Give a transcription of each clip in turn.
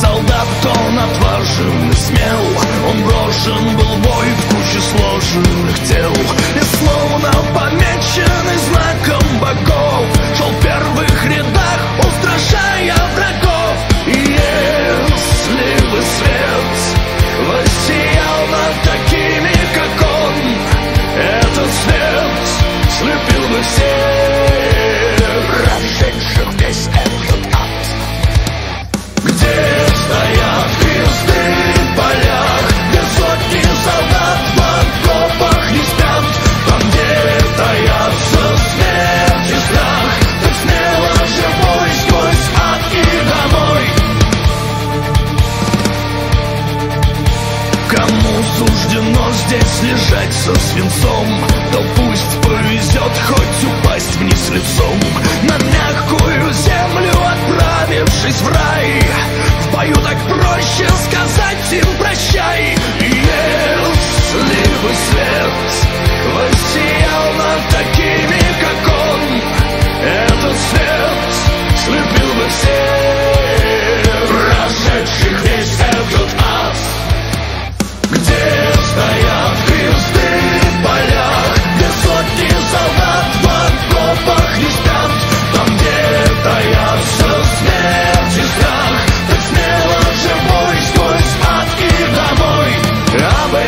солдат, то он отважен и смел. здесь лежать со свинцом. То пусть повезет хоть упасть вниз лицом. На мягкую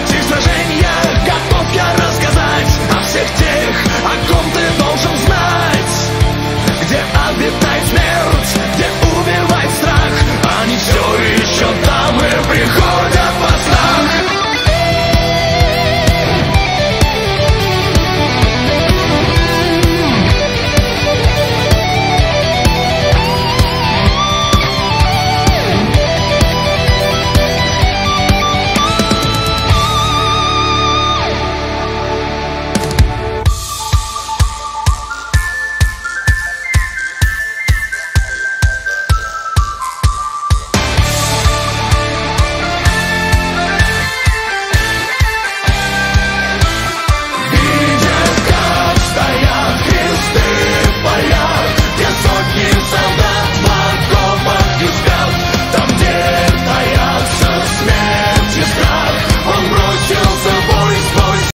artistas